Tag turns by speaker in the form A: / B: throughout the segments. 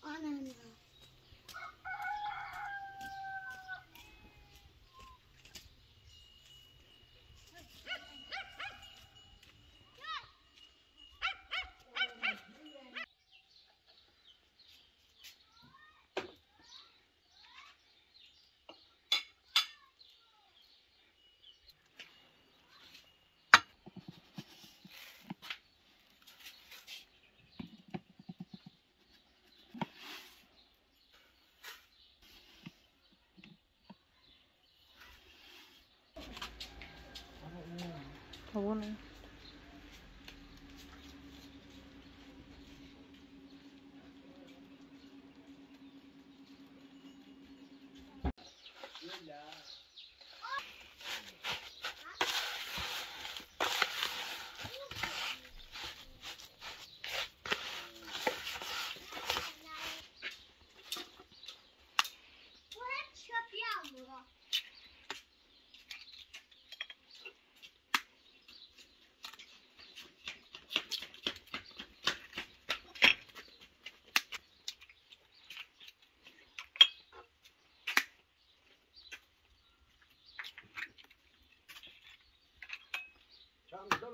A: 바나나 jabones.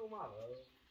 A: role model.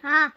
B: 看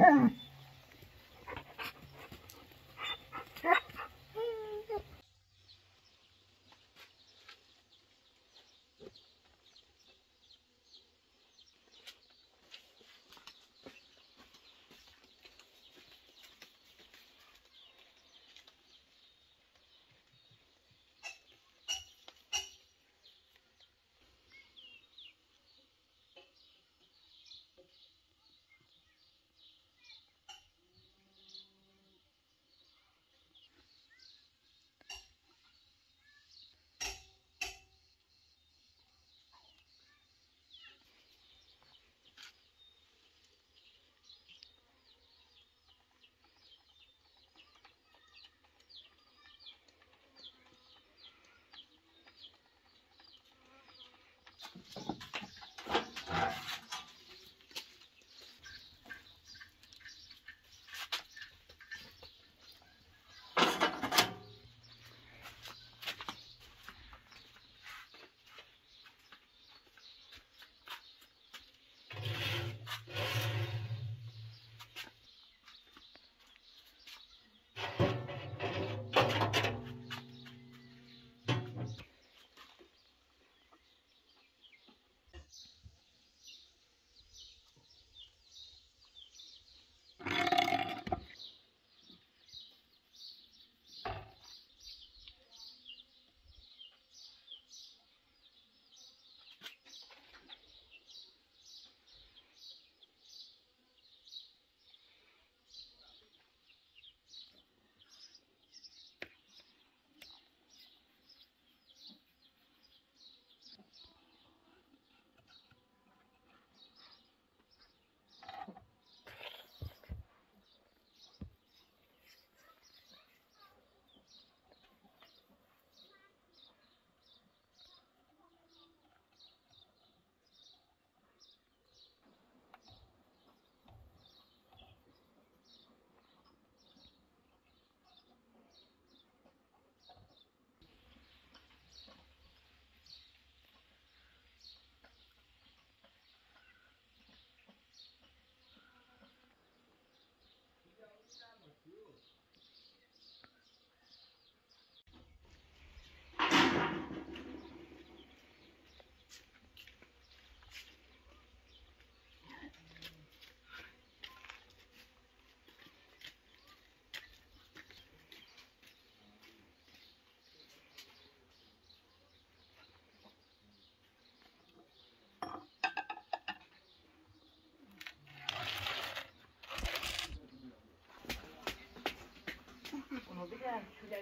B: Yeah.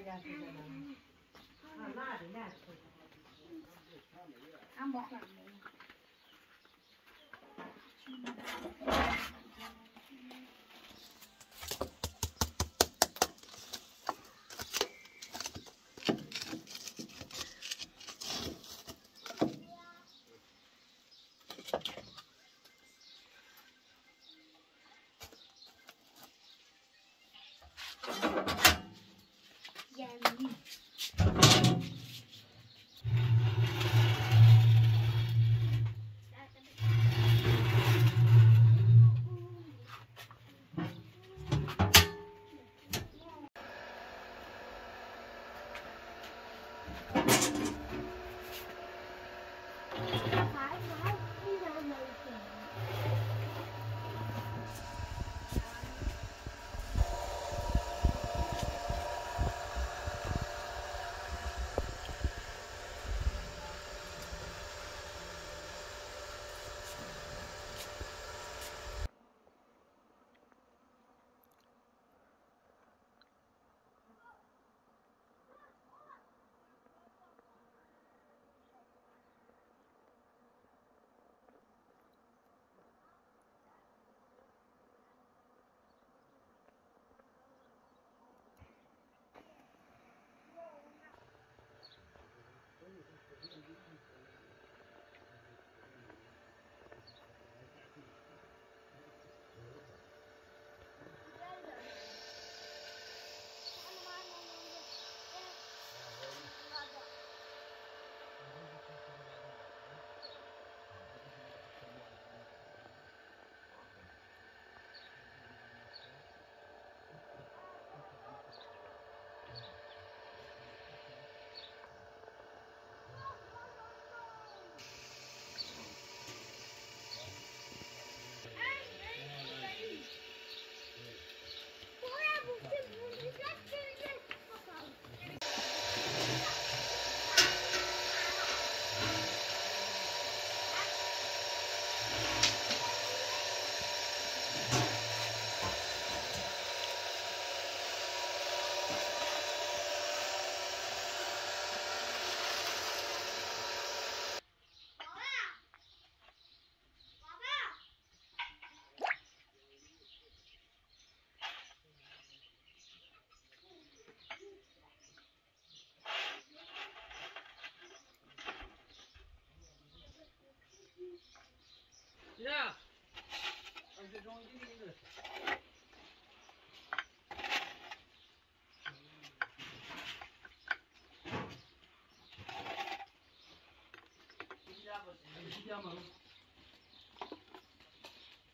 B: 在？啊，辣的
A: 辣的。不？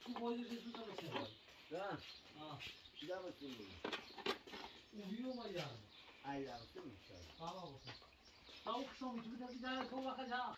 C: Su koydu bir su da mesela.
D: Ha?
C: Ha.
D: Pilav mısın bunu?
C: Uyuyor mu yani?
D: Ayran mısın mı?
C: Tamam olsun. Tavuk son bir de bir tavuk bakacağım.